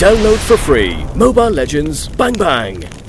Download for free Mobile Legends Bang Bang.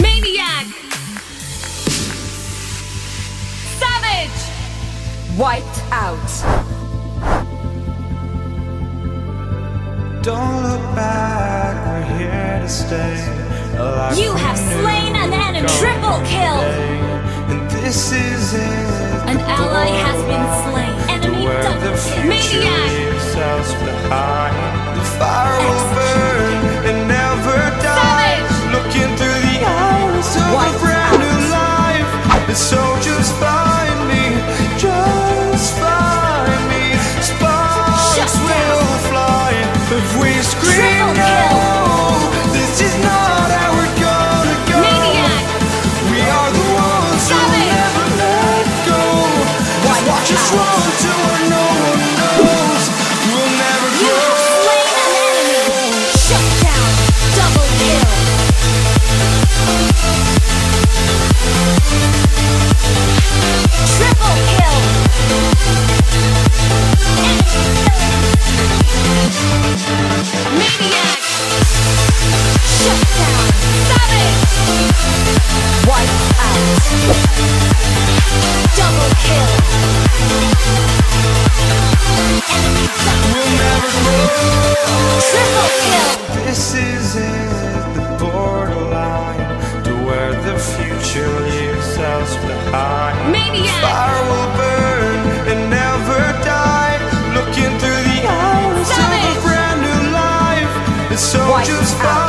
Maniac. Savage. Wiped out. You have slain an enemy. Triple kill. And. An ally has been slain. Enemy double kill. Maniac. The fire will burn. So out.